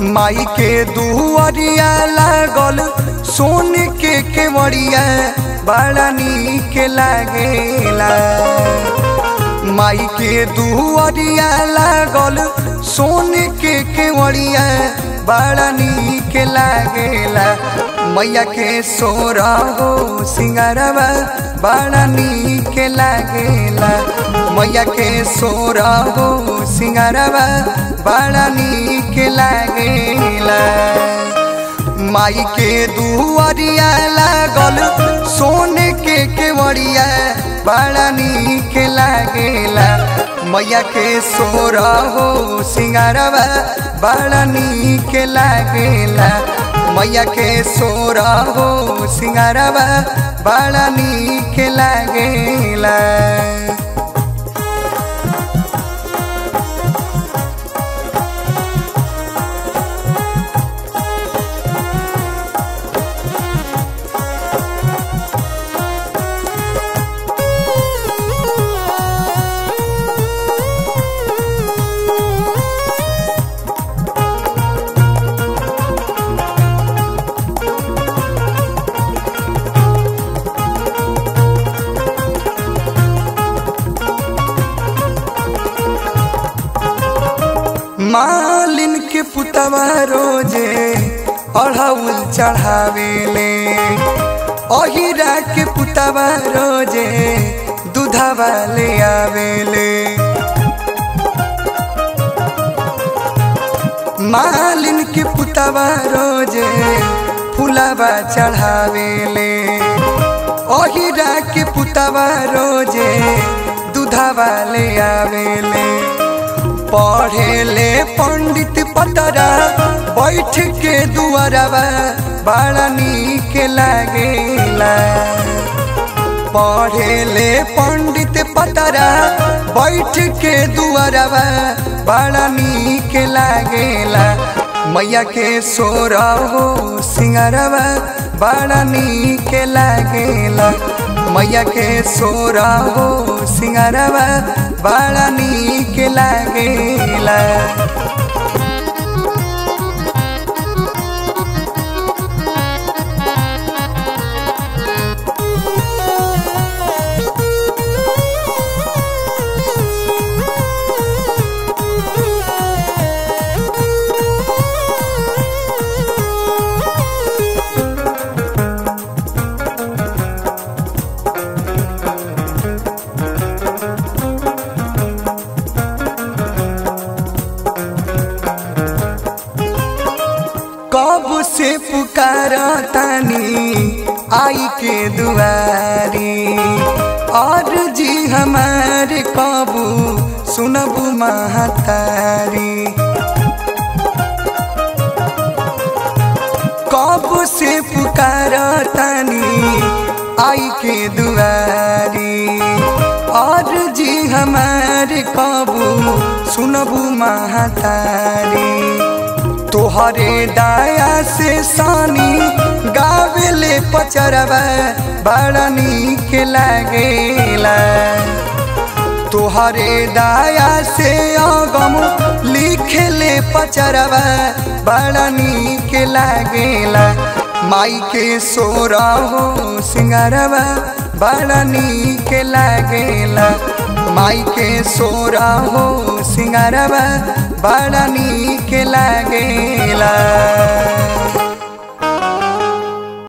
माई के दुआरिया लागल सोन के केवड़िया बड़ा नीक लागेला। माई के दुआरिया लागल सोन के केवड़िया बड़ा नीक लागेला। मैया के सोरा हो सिंगारवा बड़ा नीक लागेला। मैया के सोरा हो सिंगारवा बड़ा नीक लागेला। माई के दुआरिया लागल, सोने के केवड़िया बड़ा नीक लागेला। मैया के सोरा हो, सिंगारवा बड़ा नीक लागेला। मैया के सोरा हो, सिंगारवा बड़ा नीक लागेला। मालिन के पुतवा रोज़े अढ़ौल चढ़ावेले अहिरा के पुतवा रोज़े, दूधवा ले मालिन के पुतवा रोज़े, फुलावा चढ़ावेले अहिरा के पुतवा रोज़े, दूधवा ले आवेले पढ़ेले पंडित पतरा बैठ के दुआरवा बड़ा नीक लागेला पढ़ेले पंडित पतरा बैठ के दुआरवा बड़ा नीक लागेला मैया के सोरा हो सिंगारवा बड़ा नीक लागेला मैया के सोरा हो सिंगारवा बड़ा नीक लागेला। कब से पुकारा तानी, आई के दुआरी। और जी हमारे कबू सुनबू महतारी। कब से पुकारा तानी, आई के दुआरी। और जी हमारे कबू सुनबू महतारी। तोहरे दाया से सानी गावेले पचरवा बड़ा नीक लागेला तोहरे दाया से अगम लिखेले पचरवा बड़ा नीक लागेला माई के सोरा हो सिंगारवा बड़ा नीक लागेला माई के सोरा हो सिंगारवा बड़ा नीक लागेला।